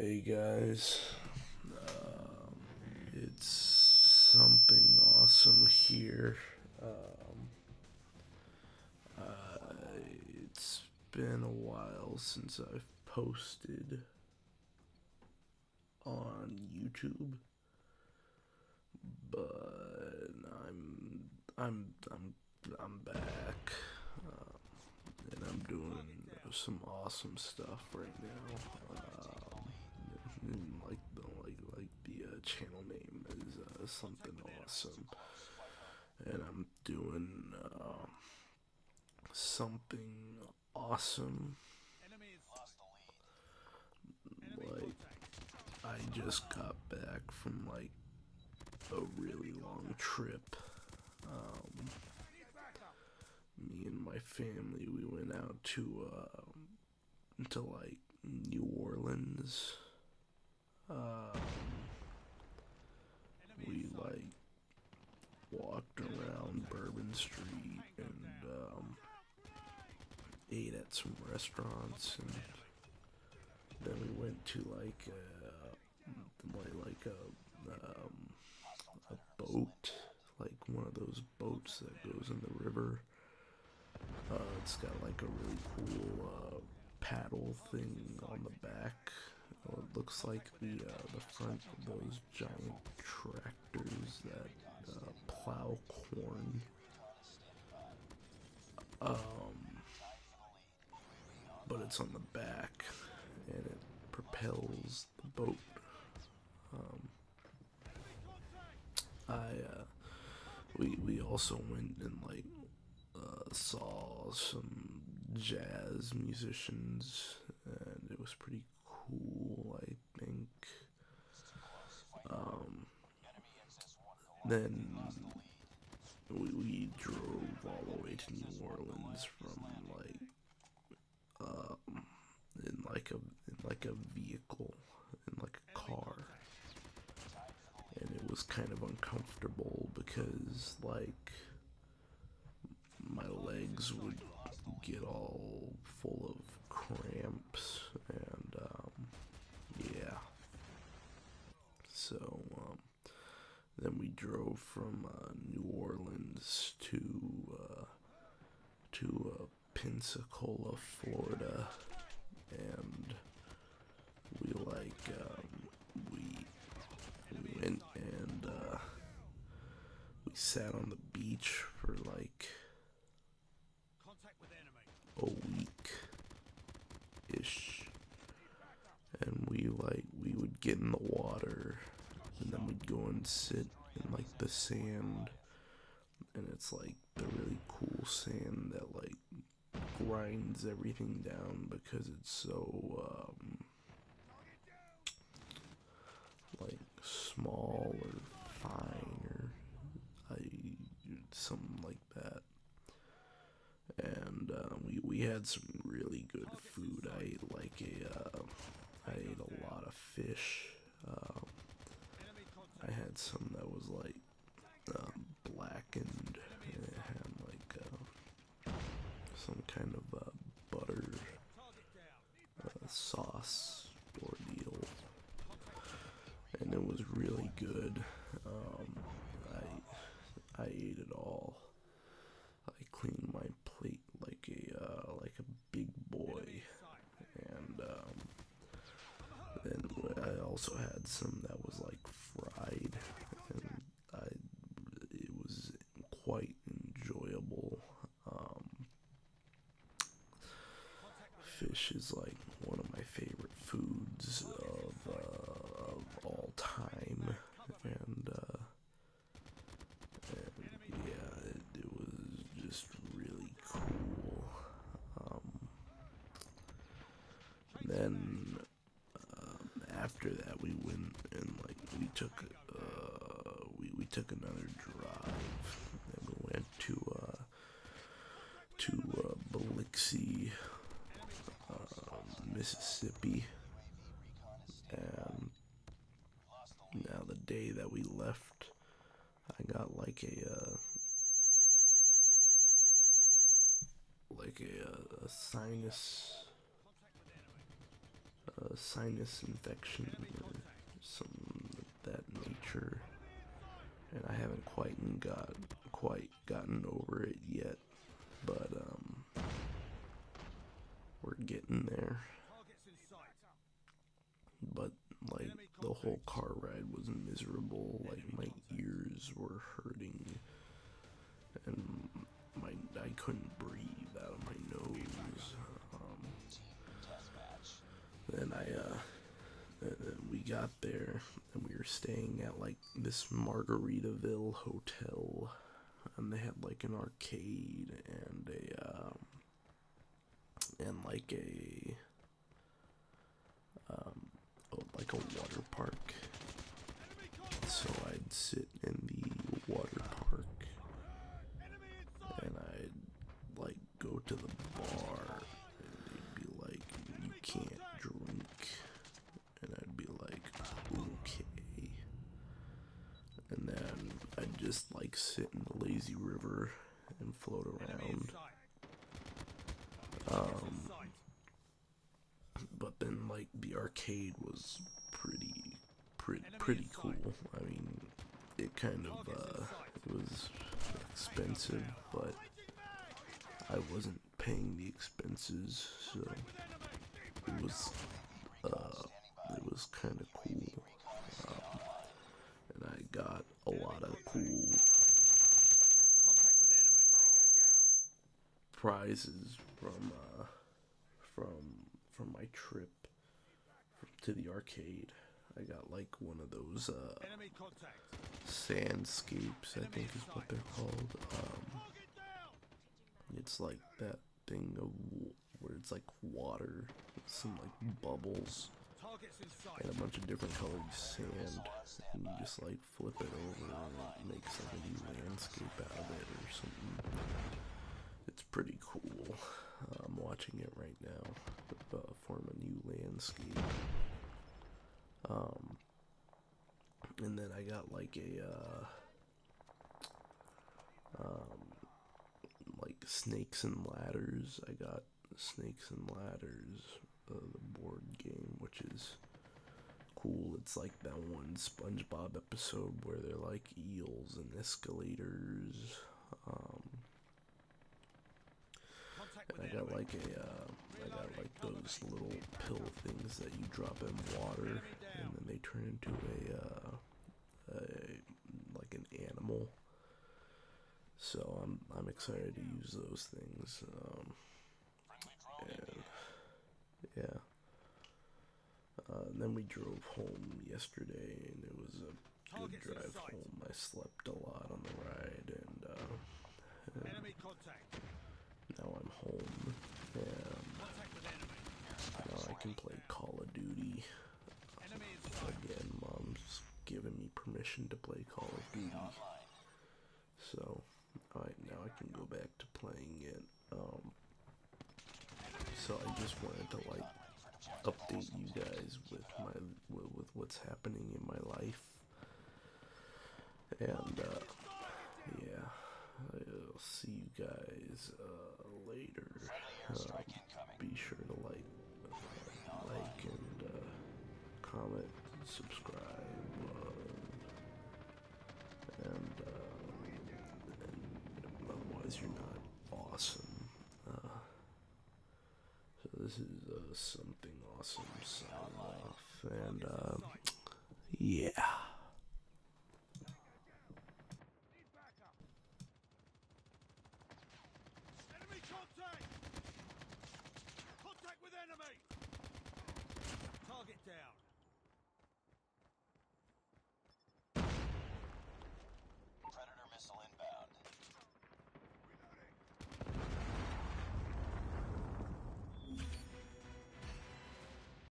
Hey guys, um, it's Sumthin Awesome here. Um, uh, it's been a while since I've posted on YouTube, but I'm I'm I'm I'm back, um, and I'm doing some awesome stuff right now. And like the like like the uh, channel name is uh, Sumthin Awesome, and I'm doing um something awesome. Like I just got back from like a really long trip. Um, me and my family we went out to um to like New Orleans. Um, we like walked around Bourbon Street and um, ate at some restaurants and then we went to like uh, like like a um, a boat like one of those boats that goes in the river uh, it's got like a really cool uh, paddle thing on the back. Uh, it looks like the uh, the front of those giant tractors that uh, plow corn. Um, but it's on the back, and it propels the boat. Um, I uh, we we also went and like uh, saw some jazz musicians, and it was pretty cool. I think. Um, then we, we drove all the way to New Orleans from like um in like a in like a vehicle in like a car and it was kind of uncomfortable because like my legs would get all full of cramps and um, yeah so um, then we drove from uh, New Orleans to uh, to uh, Pensacola, Florida, and we like um, we we went and uh, we sat on the beach for like a week ish. And we like we would get in the water and then we'd go and sit like the sand and it's like the really cool sand that like grinds everything down because it's so um like small or fine or I something like that and uh, we we had some really good food. I ate like a uh, I ate a lot of fish. I had some that was like um, blackened. And it had like uh, some kind of uh, butter uh, sauce ordeal, and it was really good. Um, I I ate it all. I cleaned my plate like a uh, like a big boy, and um, then I also had some that was like fried, and I it was quite enjoyable. Um, fish is like one of my favorite foods of, uh, of all time, and. Uh, and yeah, it, it was just really cool. Um, then um, after that, we went and like we took uh, we we took another drive, and we went to uh, to uh, Biloxi, um, And now the day that we left. I got like a uh, like a, uh, a sinus a sinus infection or some of that nature, and I haven't quite got quite gotten over it yet, but um, we're getting there. But like the whole car ride was miserable. Like my ears were hurting, and my I couldn't breathe out of my nose. Um, then I uh, then we got there and we were staying at like this Margaritaville hotel, and they had like an arcade and a um, and like a um, oh, like a water park. Sit in the water park and I'd like go to the bar and they'd be like, you can't drink. And I'd be like, okay. And then I'd just like sit in the lazy river and float around. Um, but then like the arcade was pretty, pretty, pretty cool. I mean, kind of uh, it was expensive, but I wasn't paying the expenses, so it was uh, it was kind of cool. Um, and I got a lot of cool prizes from uh, from from my trip to the arcade. I got like one of those uh, sandscapes, I think is what they're called. Um, it's like that thing of where it's like water, with some like bubbles, and a bunch of different colored sand, and you just like flip it over and it makes like a new landscape out of it or something. It's pretty cool. I'm watching it right now uh, form a new landscape. Um, and then I got like a uh, um, like snakes and ladders. I got snakes and ladders, uh, the board game, which is cool. It's like that one SpongeBob episode where they're like eels and escalators. Um, and I got like a, uh, I got like those little pill things that you drop in water, and then they turn into a, uh, a like an animal. So I'm I'm excited to use those things. Um, and yeah. Uh, and then we drove home yesterday, and it was a good drive home. I slept a lot on the ride, and, uh, and now I'm home, and now I can play Call of Duty. Again, Mom's given me permission to play Call of Duty. So, alright, now I can go back to playing it. Um, so I just wanted to, like, update you guys with my with, with what's happening in my life. And, uh, this is uh, Sumthin Awesome signing off, and uh, yeah.